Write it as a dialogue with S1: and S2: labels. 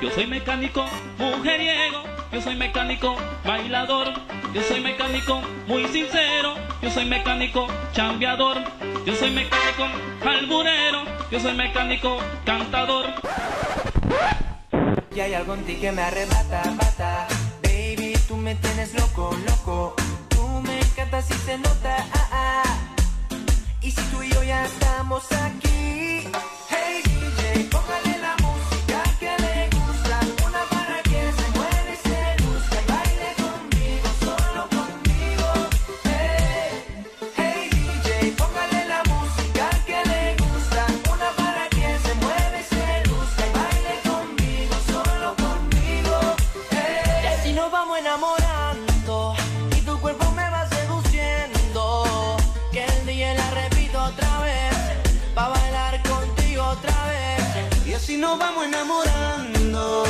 S1: Yo soy mecánico, mujeriego, yo soy mecánico, bailador, yo soy mecánico, muy sincero, yo soy mecánico, chambeador, yo soy mecánico, alburero, yo soy mecánico, cantador.
S2: Y hay algo en ti que me arrebata, bata. Baby, tú me tienes loco, loco. Tú me encantas y se nota, ah, ah. Y si tú y yo ya estamos aquí. Enamorando. Y tu cuerpo me va seduciendo. Que el día la repito otra vez. Pa' bailar contigo otra vez. Y así nos vamos enamorando.